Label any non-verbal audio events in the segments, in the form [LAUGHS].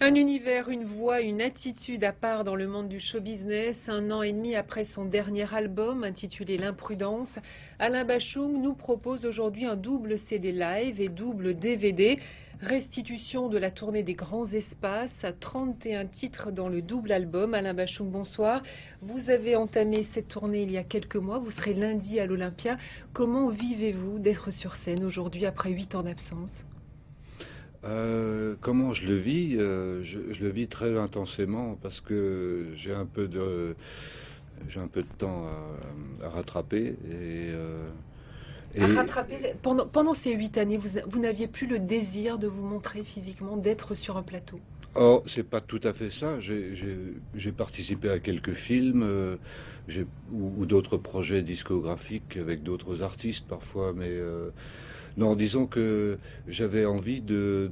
Un univers, une voix, une attitude à part dans le monde du show business. Un an et demi après son dernier album intitulé L'imprudence, Alain Bachung nous propose aujourd'hui un double CD live et double DVD. Restitution de la tournée des grands espaces, 31 titres dans le double album. Alain Bachung, bonsoir. Vous avez entamé cette tournée il y a quelques mois. Vous serez lundi à l'Olympia. Comment vivez-vous d'être sur scène aujourd'hui après 8 ans d'absence? Euh, comment je le vis euh, je, le vis très intensément parce que j'ai un peu de j'ai un peu de temps à, rattraper et, euh, à rattraper pendant, pendant ces huit années vous, vous n'aviez plus le désir de vous montrer physiquement d'être sur un plateau? Oh, c'est pas tout à fait ça. J'ai participé à quelques films ou, ou d'autres projets discographiques avec d'autres artistes parfois, mais non, disons que j'avais envie de,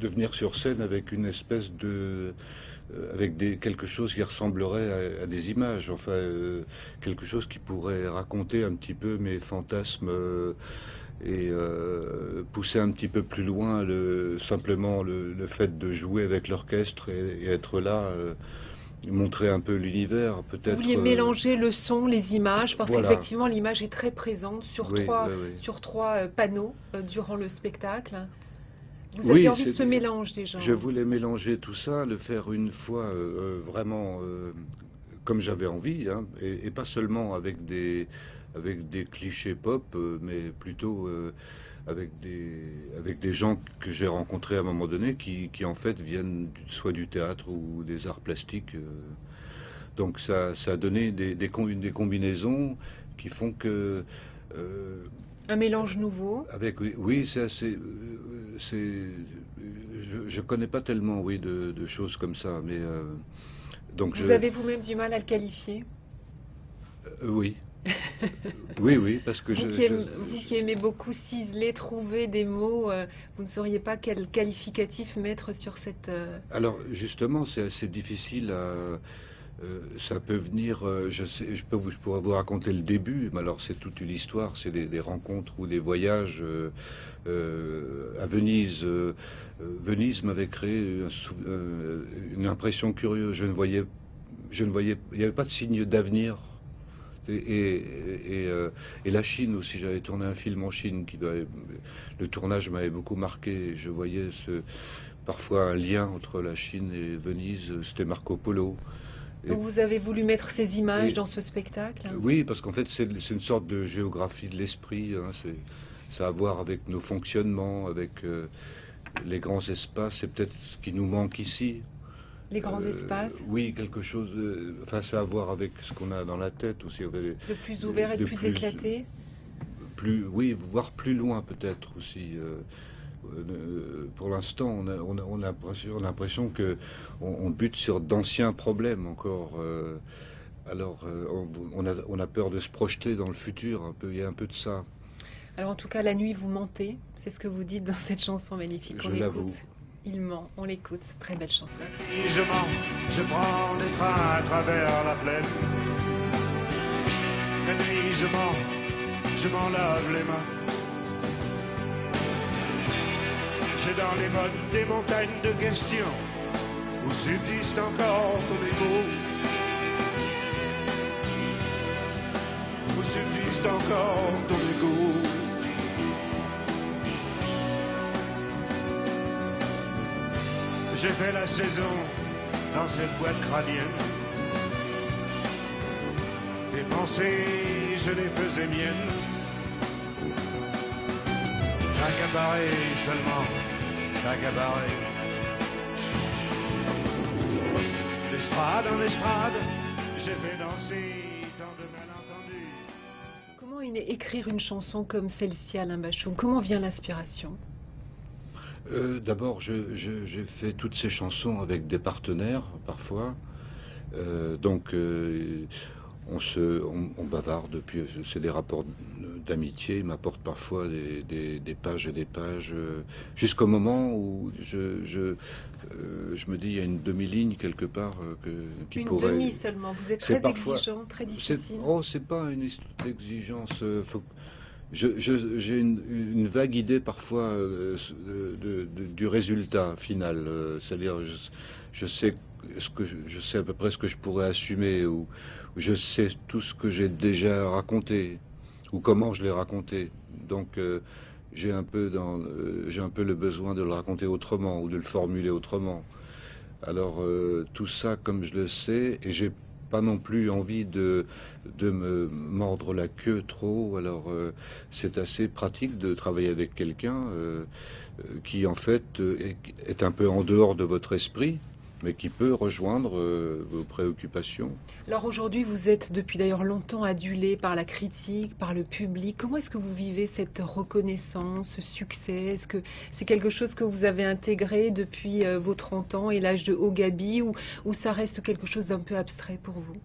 venir sur scène avec une espèce de euh, avec des, quelque chose qui ressemblerait à, des images, enfin euh, quelque chose qui pourrait raconter un petit peu mes fantasmes euh, et pousser un petit peu plus loin le, simplement le, fait de jouer avec l'orchestre et, être là montrer un peu l'univers, peut-être. Vous vouliez euh, mélanger le son, les images, parce qu'effectivement l'image est très présente sur trois, Sur trois euh, panneaux euh, durant le spectacle. Vous aviez envie de ce mélange déjà. Je voulais mélanger tout ça, le faire une fois vraiment comme j'avais envie, hein, et, pas seulement avec des avec des clichés pop, mais plutôt avec des, avec des gens que j'ai rencontrés à un moment donné qui, qui, en fait viennent soit du théâtre ou des arts plastiques. Euh. donc ça, ça a donné des, des, des combinaisons qui font que... Euh, un mélange nouveau avec Oui, c'est assez... Euh, je ne connais pas tellement oui, de, de, choses comme ça, mais... donc Vous avez vous-même du mal à le qualifier? Oui. Oui, oui, parce que vous, je, qui aimez, vous qui aimez beaucoup ciseler, trouver des mots, euh, vous ne sauriez pas quel qualificatif mettre sur cette. Euh, Alors justement, c'est assez difficile à. Euh, ça peut venir, je, sais, je, peux vous, je pourrais vous raconter le début, mais alors c'est toute une histoire, c'est des, rencontres ou des voyages à Venise. Venise m'avait créé une impression curieuse. Je ne voyais, je ne voyais, il n'y avait pas de signe d'avenir euh, et, la Chine aussi, j'avais tourné un film en Chine, qui le tournage m'avait beaucoup marqué. Je voyais ce, parfois un lien entre la Chine et Venise, c'était Marco Polo. Donc vous avez voulu mettre ces images dans ce spectacle Oui, parce qu'en fait c'est une sorte de géographie de l'esprit. Hein, ça a à voir avec nos fonctionnements, avec euh, les grands espaces. C'est peut-être ce qui nous manque ici. Les grands euh, espaces Oui, quelque chose. enfin, ça a à voir avec ce qu'on a dans la tête aussi. De plus ouvert et de, plus, éclaté plus, Oui, voire plus loin peut-être aussi. Euh, euh, pour l'instant, on a, on a, on a l'impression qu'on on bute sur d'anciens problèmes encore. alors, on, a, on a peur de se projeter dans le futur. Un peu, il y a un peu de ça. Alors, en tout cas, la nuit, vous mentez. C'est ce que vous dites dans cette chanson magnifique. Je l'avoue. Il ment, on l'écoute, très belle chanson. Je mens, je prends des trains à travers la plaine. La nuit, je mens, je m'en lave les mains. J'ai dans les modes des montagnes de questions où subsiste encore ton égo. Où subsiste encore ton égo. J'ai fait la saison dans cette boîte crânienne. Tes pensées, je les faisais miennes. Un cabaret seulement, un cabaret. L'estrade en estrade, j'ai fait danser tant de malentendus. Comment écrire une chanson comme celle-ci, Alain Bachon? Comment vient l'inspiration? Euh, d'abord, j'ai fait toutes ces chansons avec des partenaires, parfois. Euh, donc, euh, on, se, on, bavarde, puis c'est des rapports d'amitié. Ils m'apportent parfois des, pages et des pages, jusqu'au moment où je, je, me dis il y a une demi-ligne quelque part que, qui une pourrait. Une demi seulement. Vous êtes très exigeant, très difficile. Oh, c'est pas une exigence. J'ai une, vague idée parfois euh, du résultat final. Euh, c'est-à-dire, je, sais ce que je, sais à peu près ce que je pourrais assumer, ou, je sais tout ce que j'ai déjà raconté, ou comment je l'ai raconté. Donc, euh, j'ai un peu j'ai un peu le besoin de le raconter autrement ou de le formuler autrement. Alors, tout ça, comme je le sais, et j'ai pas non plus envie de, me mordre la queue trop. Alors euh, c'est assez pratique de travailler avec quelqu'un euh, euh, qui en fait est, un peu en dehors de votre esprit mais qui peut rejoindre euh, vos préoccupations. Alors aujourd'hui, vous êtes depuis d'ailleurs longtemps adulé par la critique, par le public. Comment est-ce que vous vivez cette reconnaissance, ce succès? Est-ce que c'est quelque chose que vous avez intégré depuis euh, vos 30 ans et l'âge de Ogabi ou, ou ça reste quelque chose d'un peu abstrait pour vous?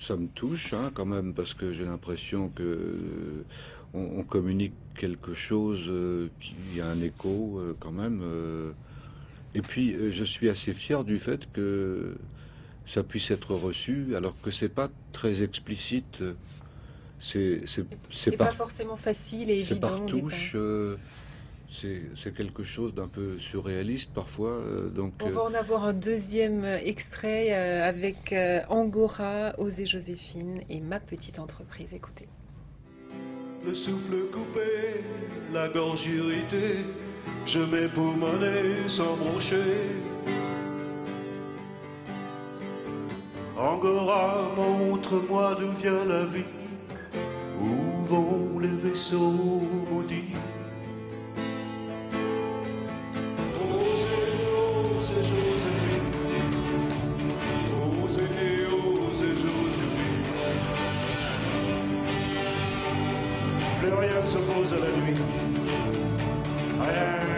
Ça me touche hein, quand même parce que j'ai l'impression que euh, on, communique quelque chose qui a un écho quand même. Et puis, euh, je suis assez fier du fait que ça puisse être reçu, alors que c'est pas très explicite. C'est c'est pas, forcément facile et évident. C'est par touche. Euh, c'est quelque chose d'un peu surréaliste parfois. Euh, donc, On va en avoir un deuxième extrait avec Angora, Osée Joséphine et ma petite entreprise. Écoutez. Le souffle coupé, la gorge irritée je mets pour sans broncher. Angora, montre-moi d'où vient la vie, où vont les vaisseaux maudits? Plus rien ne s'oppose à la nuit. Rien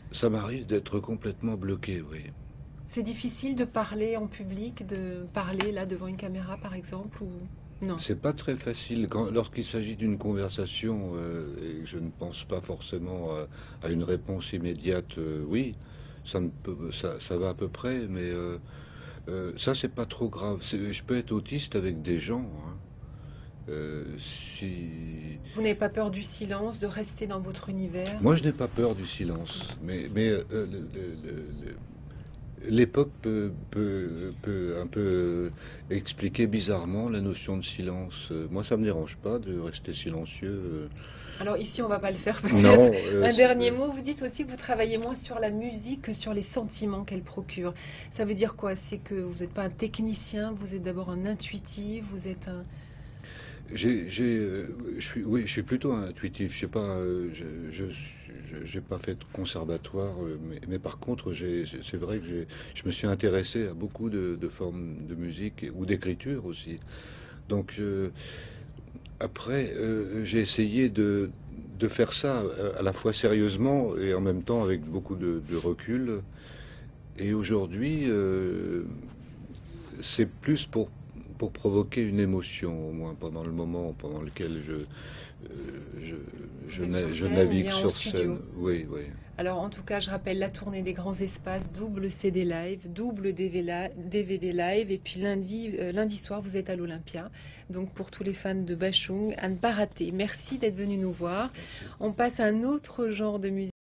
Ça m'arrive d'être complètement bloqué, oui. C'est difficile de parler en public, de parler là devant une caméra par exemple ou non? C'est pas très facile. Lorsqu'il s'agit d'une conversation euh, et je ne pense pas forcément à, une réponse immédiate, euh, oui, ça, ça, va à peu près, mais euh, ça c'est pas trop grave. Je peux être autiste avec des gens. Hein. Si... Vous n'avez pas peur du silence, de rester dans votre univers? Moi, je n'ai pas peur du silence, mais, mais le, L'époque peut, un peu expliquer bizarrement la notion de silence. Moi, ça ne me dérange pas de rester silencieux. Alors ici, on ne va pas le faire peut-être. [LAUGHS] Euh, un dernier mot, vous dites aussi que vous travaillez moins sur la musique que sur les sentiments qu'elle procure. Ça veut dire quoi? C'est que vous n'êtes pas un technicien, vous êtes d'abord un intuitif, vous êtes un... Euh, je suis, oui, je suis plutôt intuitif. Je sais pas, euh, j'ai pas fait de conservatoire, euh, mais, par contre, c'est vrai que je me suis intéressé à beaucoup de, formes de musique ou d'écriture aussi. Donc, après, j'ai essayé de, faire ça à la fois sérieusement et en même temps avec beaucoup de, recul. Et aujourd'hui, c'est plus pour pour provoquer une émotion, au moins pendant le moment pendant lequel je, euh, je, navigue sur scène. Oui, oui. Alors en tout cas, je rappelle la tournée des grands espaces, double CD live, double DVD live, et puis lundi, euh, lundi soir, vous êtes à l'Olympia. Donc pour tous les fans de Bachung, à ne pas rater. Merci d'être venu nous voir. On passe à un autre genre de musique.